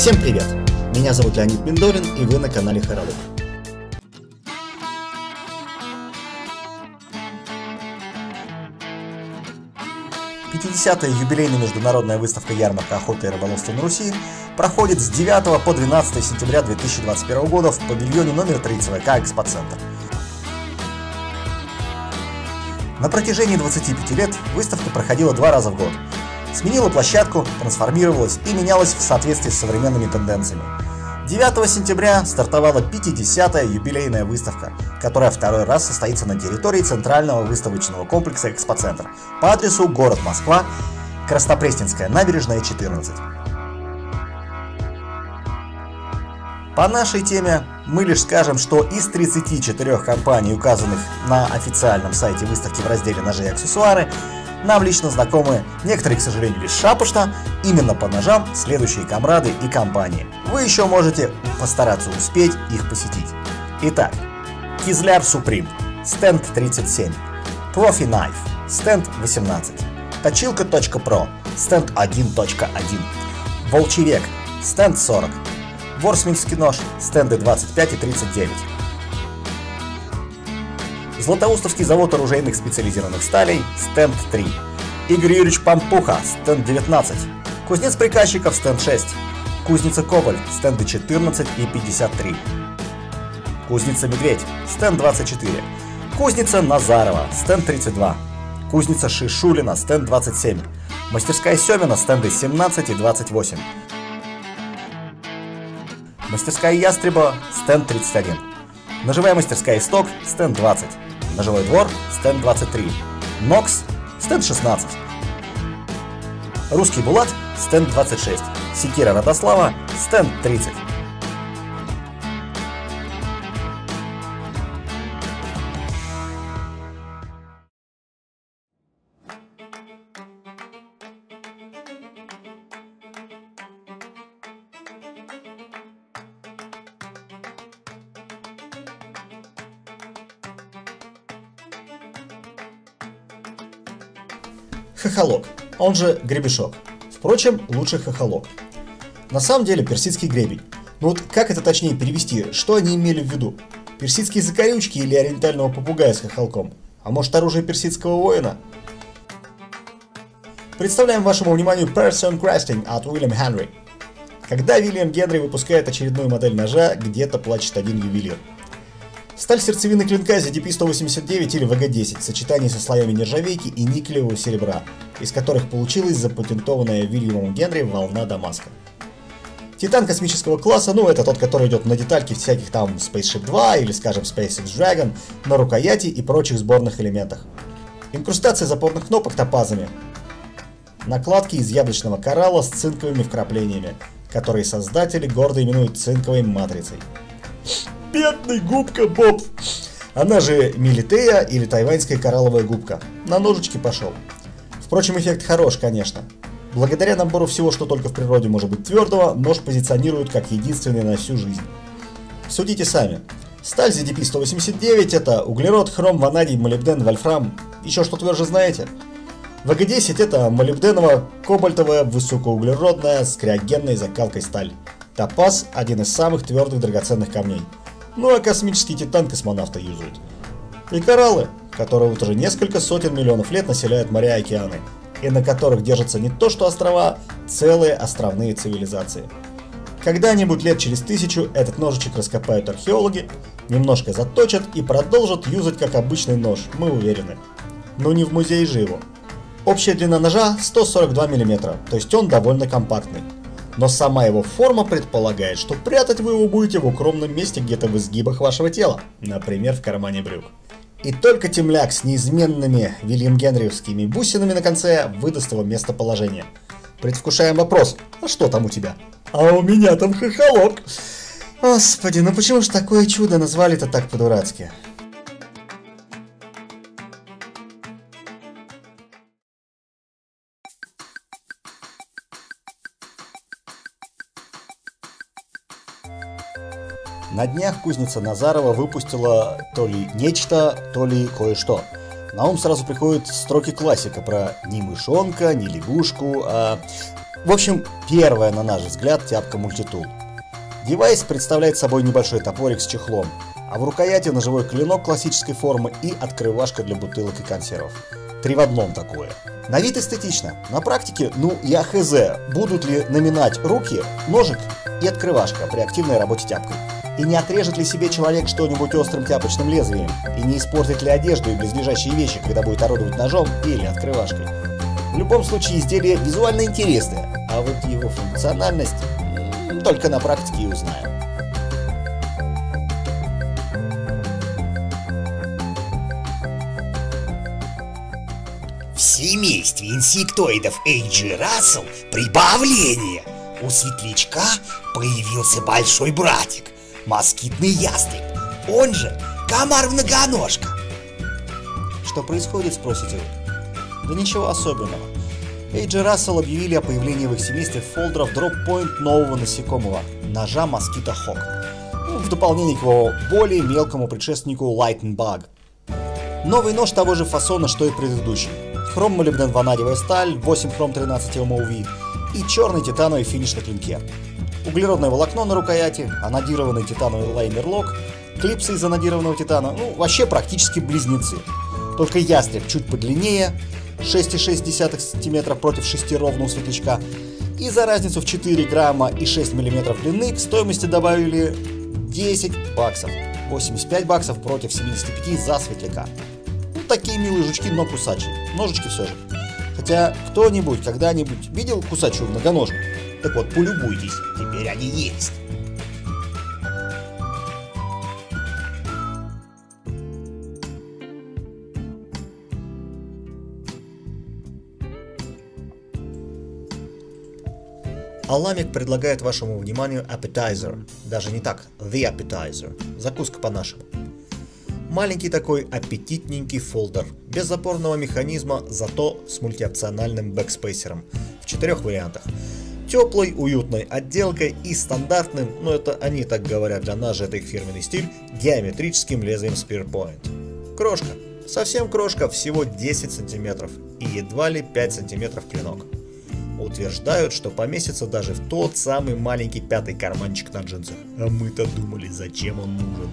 Всем привет! Меня зовут Леонид Миндорин, и вы на канале Хоролог. Пятидесятая юбилейная международная выставка ярмарка охоты и рыболовства на Руси проходит с 9 по 12 сентября 2021 года в павильоне номер 3 ЦВК «Экспоцентр». На протяжении 25 лет выставка проходила два раза в год. Сменила площадку, трансформировалась и менялась в соответствии с современными тенденциями. 9 сентября стартовала 50-я юбилейная выставка, которая второй раз состоится на территории Центрального выставочного комплекса «Экспоцентр» по адресу город Москва, Краснопресненская набережная, 14. По нашей теме мы лишь скажем, что из 34 компаний, указанных на официальном сайте выставки в разделе «Ножи и аксессуары», нам лично знакомы некоторые, к сожалению, лишь шапошно, именно по ножам следующие комрады и компании. Вы еще можете постараться успеть их посетить. Итак, Кизляр Суприм, стенд 37, Profi Knife, стенд 18, Точилка.про, стенд 1.1, Волчий век, стенд 40, Ворсминский нож, стенды 25 и 39. Златоустовский завод оружейных специализированных сталей, стенд 3. Игорь Юрьевич Пампуха, стенд 19. Кузнец приказчиков, стенд 6. Кузница Коваль, стенды 14 и 53. Кузница Медведь, стенд 24. Кузница Назарова, стенд 32. Кузница Шишулина, стенд 27. Мастерская Семина, стенды 17 и 28. Мастерская Ястреба, стенд 31. Ножевая мастерская Исток, стенд 20. Ножевой двор, стенд 23. Нокс, стенд 16. Русский Булат, стенд 26. Секира Родослава, стенд 30. Хохолок, он же гребешок. Впрочем, лучше хохолок. На самом деле персидский гребень. Но вот как это точнее перевести, что они имели в виду? Персидские закорючки или ориентального попугая с хохолком? А может оружие персидского воина? Представляем вашему вниманию Person Cresting от Уильям Хенри. Когда Уильям Генри выпускает очередную модель ножа, где-то плачет один ювелир. Сталь сердцевины клинка ZDP-189 или VG-10 в сочетании со слоями нержавейки и никелевого серебра, из которых получилась запатентованная Вильямом Генри волна Дамаска. Титан космического класса, ну это тот, который идет на детальки всяких там Spaceship 2 или скажем SpaceX Dragon, на рукояти и прочих сборных элементах. Инкрустация запорных кнопок топазами. Накладки из яблочного коралла с цинковыми вкраплениями, которые создатели гордо именуют цинковой матрицей. Бедный губка Боб. Она же Милитея или тайваньская коралловая губка. На ножички пошел. Впрочем, эффект хорош, конечно. Благодаря набору всего, что только в природе может быть твердого, нож позиционируют как единственный на всю жизнь. Судите сами. Сталь ZDP-189 это углерод, хром, ванадий, молибден, вольфрам. Еще что тверже знаете? ВГ-10 это молибденово-кобальтовая высокоуглеродная с криогенной закалкой сталь. Топаз – один из самых твердых драгоценных камней. Ну а космический титан космонавта юзают. И кораллы, которые вот уже несколько сотен миллионов лет населяют моря и океаны, и на которых держатся не то что острова, целые островные цивилизации. Когда-нибудь лет через тысячу этот ножичек раскопают археологи, немножко заточат и продолжат юзать как обычный нож, мы уверены. Но не в музее же его. Общая длина ножа 142 мм, то есть он довольно компактный но сама его форма предполагает, что прятать вы его будете в укромном месте где-то в изгибах вашего тела, например, в кармане брюк. И только темляк с неизменными Вильям Генриевскими бусинами на конце выдаст его местоположение. Предвкушаем вопрос, а что там у тебя? А у меня там хохолок. Господи, ну почему ж такое чудо назвали-то так по-дурацки? На днях кузница Назарова выпустила то ли нечто, то ли кое-что. На ум сразу приходят строки классика про ни мышонка, ни лягушку, а В общем, первая, на наш взгляд, тяпка мультитул. Девайс представляет собой небольшой топорик с чехлом, а в рукояти ножевой клинок классической формы и открывашка для бутылок и консервов. Три в одном такое. На вид эстетично. На практике, ну, я хз, будут ли наминать руки, ножик и открывашка при активной работе тяпкой. И не отрежет ли себе человек что-нибудь острым тяпочным лезвием? И не испортит ли одежду и близлежащие вещи, когда будет орудовать ножом или открывашкой? В любом случае изделие визуально интересное, а вот его функциональность только на практике и узнаем. Семействе инсектоидов Эйджи Рассел прибавление. У светлячка появился большой братик, москитный ястреб, он же комар-многоножка. Что происходит, спросите вы? Да ничего особенного. Эйджи Рассел объявили о появлении в их семействе фолдеров дроп-point нового насекомого – ножа Mosquito Hawk. Ну, в дополнение к его более мелкому предшественнику Lightning Bug. Новый нож того же фасона, что и предыдущий хром молибден ванадевая сталь, 8 хром 13 MOV и черный титановый финиш на клинке. Углеродное волокно на рукояти, анодированный титановый лайнер-лок, клипсы из анодированного титана, ну вообще практически близнецы. Только ястреб чуть подлиннее, 6,6 см против 6 ровно у светлячка, и за разницу в 4 грамма и 6 мм длины к стоимости добавили 10 баксов, 85 баксов против 75 за светляка такие милые жучки, но кусачие. Ножички все же. Хотя кто-нибудь когда-нибудь видел кусачую многоножку? Так вот, полюбуйтесь, теперь они есть. Olamic предлагает вашему вниманию appetizer, даже не так, the appetizer, закуска по-нашему. Маленький такой аппетитненький фолдер, без запорного механизма, зато с мультиопциональным бэкспейсером в четырех вариантах. Теплой, уютной отделкой и стандартным, но это они так говорят, для нас же это их фирменный стиль, геометрическим лезвием Spearpoint. Крошка, совсем крошка, всего 10 сантиметров и едва ли 5 сантиметров клинок. Утверждают, что поместится даже в тот самый маленький пятый карманчик на джинсах. А мы-то думали, зачем он нужен.